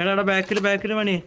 എടാ ബാക്കിൽ ബാക്കിൽ പണി.